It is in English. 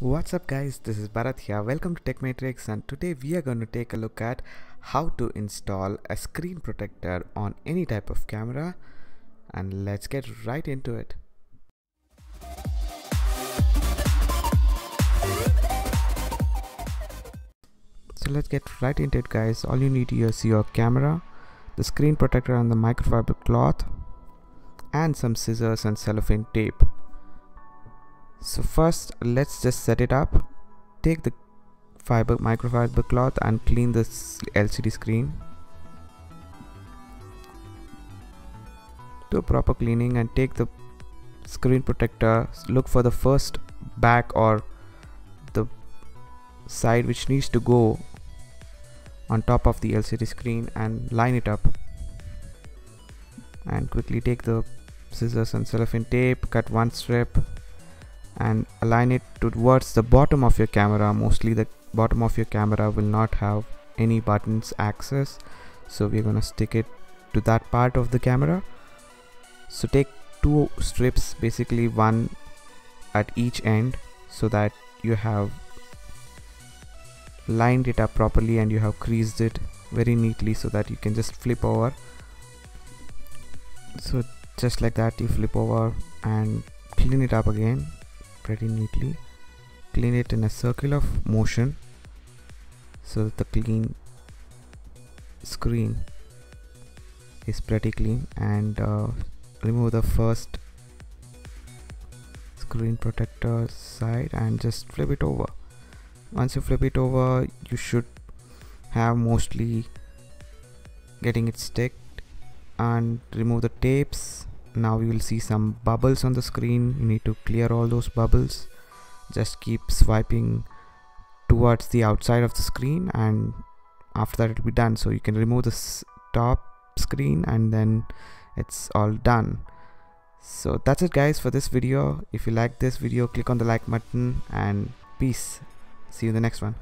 What's up guys, this is Bharath here. Welcome to Tech Matrix and today we are going to take a look at how to install a screen protector on any type of camera and let's get right into it. So let's get right into it guys. All you need is your camera, the screen protector and the microfiber cloth and some scissors and cellophane tape so first let's just set it up. Take the fiber microfiber cloth and clean this LCD screen. Do a proper cleaning and take the screen protector. Look for the first back or the side which needs to go on top of the LCD screen and line it up. And quickly take the scissors and cellophane tape cut one strip and align it towards the bottom of your camera. Mostly the bottom of your camera will not have any buttons access. So we're gonna stick it to that part of the camera. So take two strips basically one at each end so that you have lined it up properly and you have creased it very neatly so that you can just flip over. So just like that you flip over and clean it up again pretty neatly. Clean it in a circular motion so that the clean screen is pretty clean and uh, remove the first screen protector side and just flip it over. Once you flip it over you should have mostly getting it sticked and remove the tapes now you will see some bubbles on the screen. You need to clear all those bubbles. Just keep swiping towards the outside of the screen and after that it will be done. So you can remove the top screen and then it's all done. So that's it guys for this video. If you like this video click on the like button and peace. See you in the next one